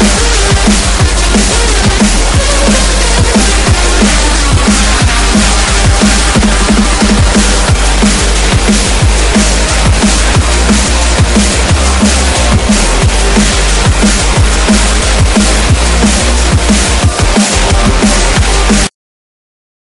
Yeah.